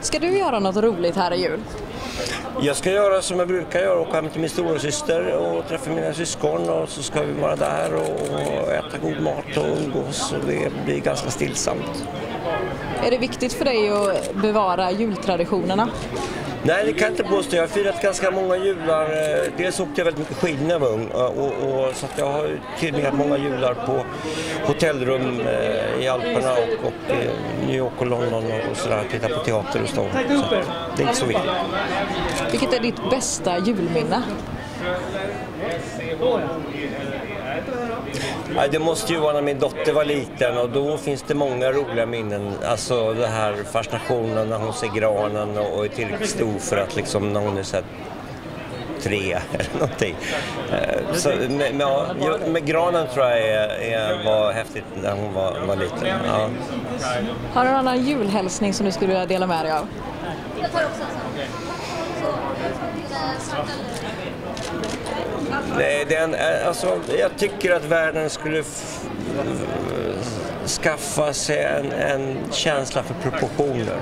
Ska du göra något roligt här i jul? Jag ska göra som jag brukar göra, åka hem till min storasyster och träffa mina syskon och så ska vi vara där och äta god mat och umgås och det blir ganska stillsamt. Är det viktigt för dig att bevara jultraditionerna? Nej, det kan jag inte påstå. Jag har firat ganska många jular. Dels åkte jag väldigt mycket skidor när jag var ung och, och, så att jag har tillbringat många jular på hotellrum eh, i Alperna och, och eh, New York och London och, och sådär. Titta på teater och så. så det är inte så viktigt. Vilket är ditt bästa julminne? Ja, det måste ju vara när min dotter var liten och då finns det många roliga minnen. Alltså det här fascinationen när hon ser granen och är tillräckligt stor för att liksom när hon är så här tre eller någonting. Eh, så med, med, ja, med granen tror jag är, är, var häftigt när hon var, var liten. Ja. Har du någon annan julhälsning som du skulle vilja dela med dig av? Nej, den, alltså, jag tycker att världen skulle skaffa sig en, en känsla för proportioner.